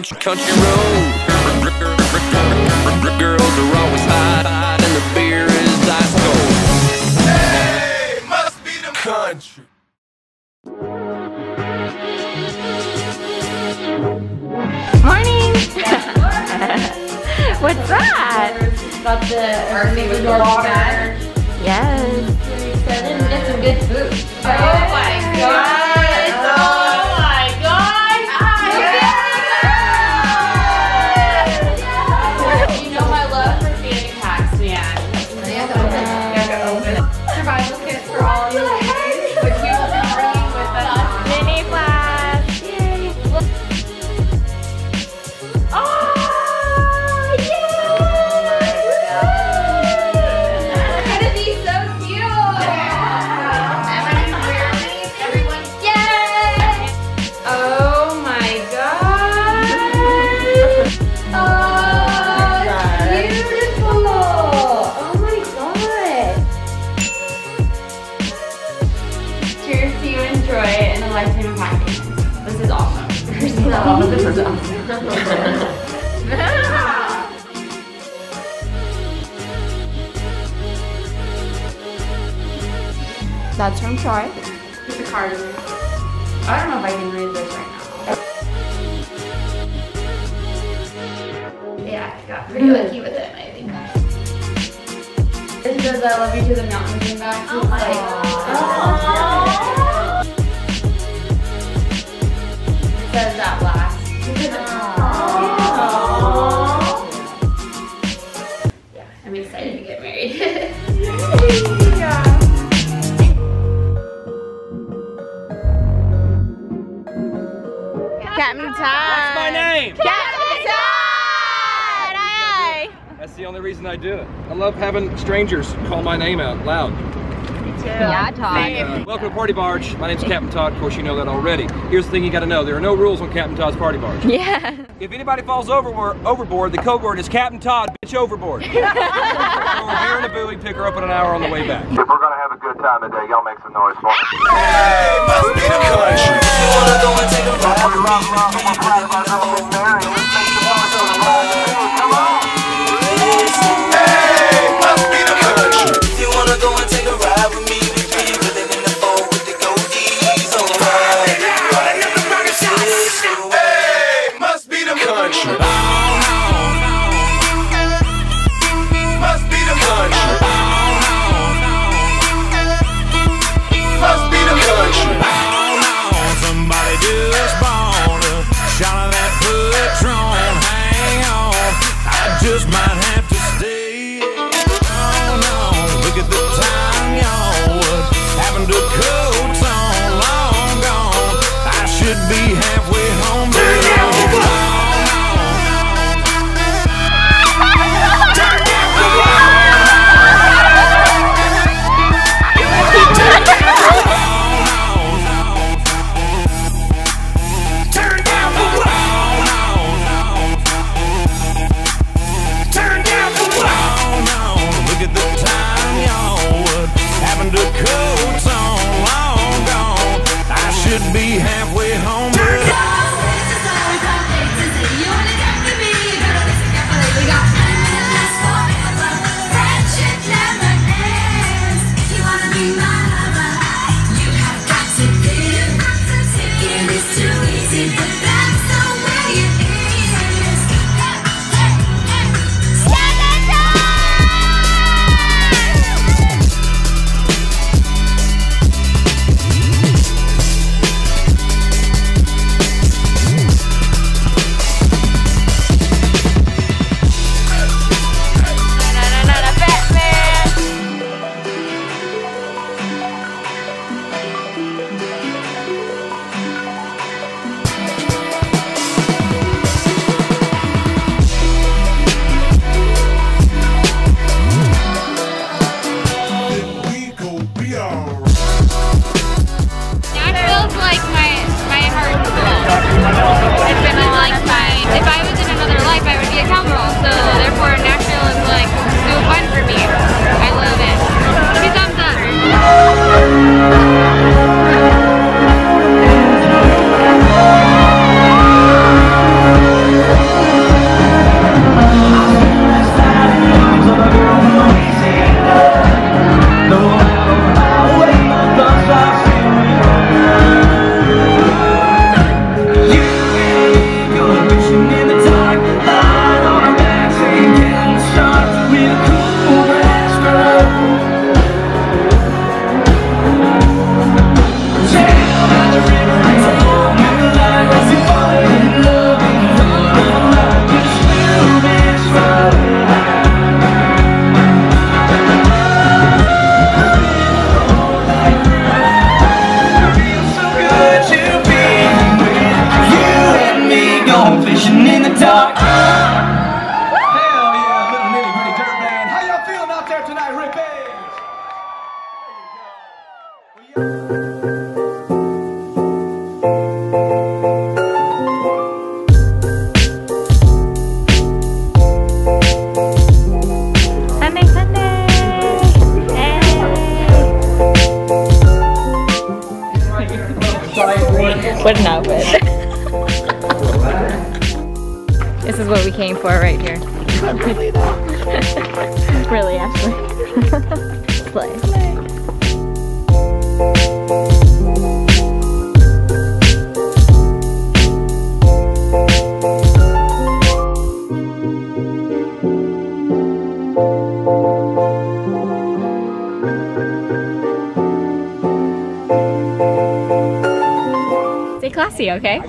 country, country road. Girls are always hot, and the beer is ice cold. Hey, must be the country. Morning! What's that? Got the earthy with the water. Yes. Set in, get some good food. Oh my god! And lifetime of happiness. This is awesome. this is awesome. That's from Troy. It's a card. I don't know if I can read this right now. Yeah, I got pretty lucky with it, I think. This says I love you to the mountains and back. Oh my Like, God. Says that last. Yeah, I'm excited to get married. Captain Todd. What's my name? Captain Todd! Aye, aye. That's the only reason I do it. I love having strangers call my name out loud. Yeah, Todd. Welcome to Party Barge. My name's Captain Todd. Of course, you know that already. Here's the thing you got to know: there are no rules on Captain Todd's Party Barge. Yeah. If anybody falls overboard, overboard, the code word is Captain Todd, bitch overboard. so we're here in the buoy, pick her up in an hour on the way back. If we're gonna have a good time today, y'all make some noise for me. Hey, must be the country. You wanna go and take a ride really Ashley. Slay. Stay classy, okay?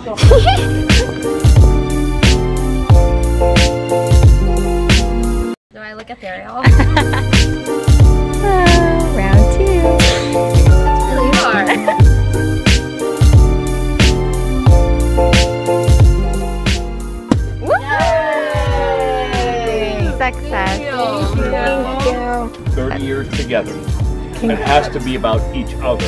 look ethereal? Uh, round two. It's really hard. Woo! Success. Thank you. 30 years together. It has to be about each other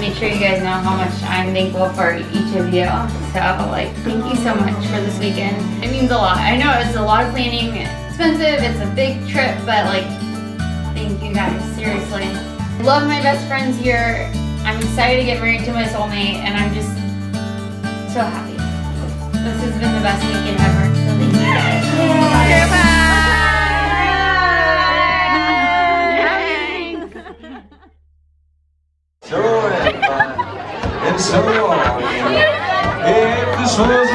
make sure you guys know how much I'm thankful for each of you. So, like, thank you so much for this weekend. It means a lot. I know it's a lot of planning, it's expensive, it's a big trip, but like, thank you guys, seriously. Love my best friends here. I'm excited to get married to my soulmate, and I'm just so happy. This has been the best weekend ever. So thank you guys. so long. If this was